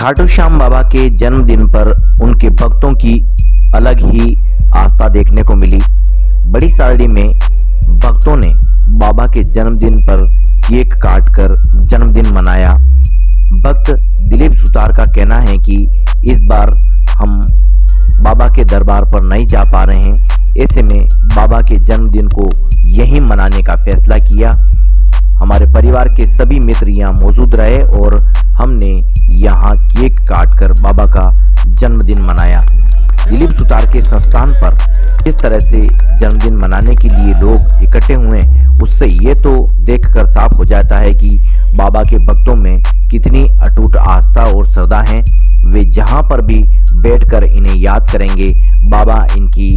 खाटू श्याम बाबा के जन्मदिन पर उनके भक्तों की अलग ही आस्था देखने को मिली। बड़ी साड़ी में भक्तों ने बाबा के जन्मदिन पर केक काटकर जन्मदिन मनाया। भक्त दिलीप सुतार का कहना है कि इस बार हम बाबा के दरबार पर नहीं जा पा रहे हैं। ऐसे में बाबा के जन्मदिन को यहीं मनाने का फैसला किया। हमारे परिवार के सभी मित्र यहाँ मौजूद रहे और हमने यहाँ केक काटकर बाबा का जन्मदिन मनाया। दिलीप सुतार के संस्थान पर किस तरह से जन्मदिन मनाने के लिए लोग इकट्ठे हुए। उससे ये तो देखकर साफ़ हो जाता है कि बाबा के भक्तों में कितनी अटूट आस्था और श्रद्धा है। वे जहाँ पर भी बैठकर इन्हें याद करेंगे, बाबा इनकी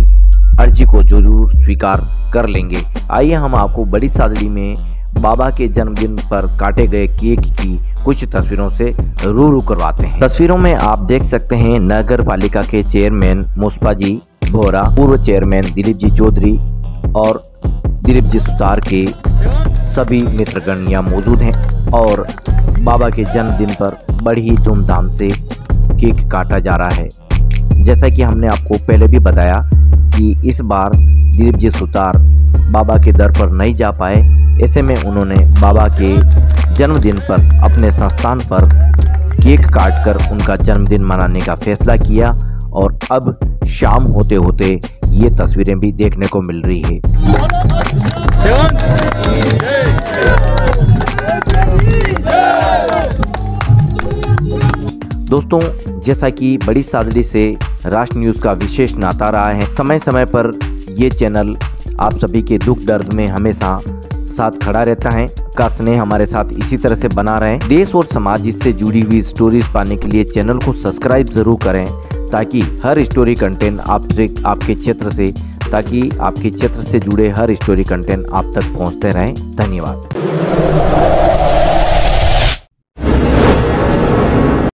अर्जी को ज़रूर स्वीकार कर लेंगे। आइए हम आपको बड़ी सादड़ी में बाबा के जन्मदिन पर काटे गए केक की कुछ तस्वीरों से रू रू करवाते हैं। तस्वीरों में आप देख सकते हैं नगर पालिका के चेयरमैन मुस्पा जी भोरा पूर्व चेयरमैन दिलीप जी चौधरी और दिलीप जी सुतार के सभी मित्रगण यहाँ मौजूद हैं और बाबा के जन्मदिन पर बड़ी धूमधाम से केक काटा जा रहा है। जैसा कि हमने आपको पहले भी बताया कि इस बार दिलीप जी सुतार बाबा के दर पर नहीं जा पाए ऐसे में उन्होंने बाबा के जन्मदिन पर अपने संस्थान पर केक काटकर उनका जन्मदिन मनाने का फैसला किया और अब शाम होते होते ये तस्वीरें भी देखने को मिल रही है। दोस्तों, जैसा कि बड़ी सादड़ी से राष्ट्र न्यूज़ का विशेष नाता रहा है समय समय पर ये चैनल आप सभी के दुख दर्द में हमेशा साथ खड़ा रहता है। का स्नेह हमारे साथ इसी तरह से बना रहे। देश और समाज इससे जुड़ी हुई स्टोरीज पाने के लिए चैनल को सब्सक्राइब ज़रूर करें, ताकि हर स्टोरी कंटेंट आपसे आपके क्षेत्र से, ताकि आपके क्षेत्र से जुड़े हर स्टोरी कंटेंट आप तक पहुँचते रहें। धन्यवाद।